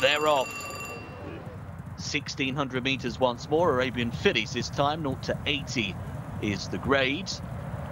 they're off. 1600 meters once more. Arabian Fillies this time, 0 to 80 is the grade.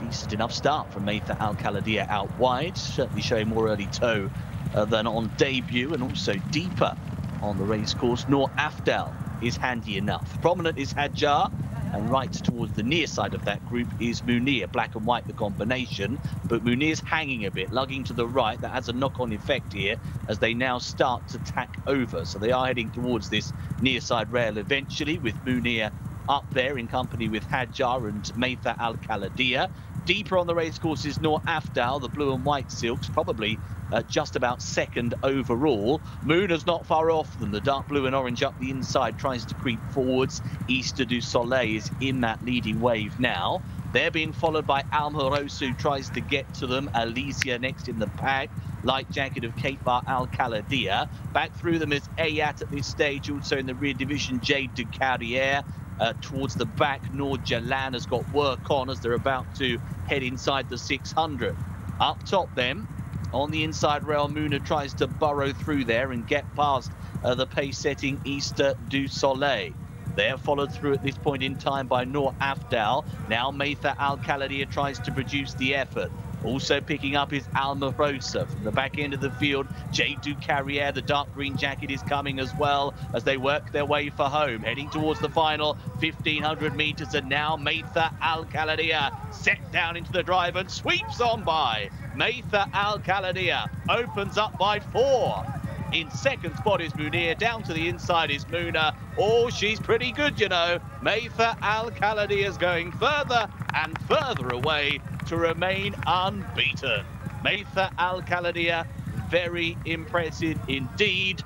Decent enough start from Maytha Al Khaladiya out wide, certainly showing more early toe uh, than on debut and also deeper on the racecourse. Noor Afdal is handy enough. Prominent is Hadjar, and right towards the near side of that group is Munir, black and white the combination, but Munir's hanging a bit, lugging to the right. That has a knock-on effect here as they now start to tack over. So they are heading towards this near side rail eventually with Munir up there in company with Hadjar and Maytha Al Khaladiya. Deeper on the racecourse is Noor Afdal, the blue and white silks, probably uh, just about second overall. Moon is not far off them. The dark blue and orange up the inside tries to creep forwards. Easter du Soleil is in that leading wave now. They're being followed by Almorosa, who tries to get to them. Alicia next in the pack. Light jacket of Kate Bar Al Khaladiya. Back through them is Ayat at this stage, also in the rear division, Jade du Carrière. Uh, towards the back, Noor Jalan has got work on as they're about to head inside the 600. Up top then, on the inside rail, Muna tries to burrow through there and get past uh, the pace-setting Easter du Soleil. They're followed through at this point in time by Noor Afdal. Now Maytha Al Khaladiya tries to produce the effort. Also picking up is Almarosa from the back end of the field. Jade du Carrière, the dark green jacket, is coming as well as they work their way for home. Heading towards the final 1500 meters, and now Maytha Al Khaladiya set down into the drive and sweeps on by. Maytha Al Khaladiya opens up by four. In second spot is Munir. Down to the inside is Muna. Oh, she's pretty good, you know. Maytha Al Khaladiya is going further and further away to remain unbeaten. Maytha Al Khaladiya, very impressive indeed.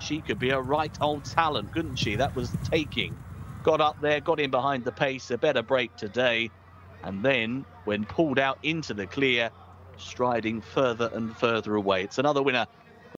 She could be a right old talent, couldn't she? That was taking. Got up there, got in behind the pace, a better break today. And then, when pulled out into the clear, striding further and further away. It's another winner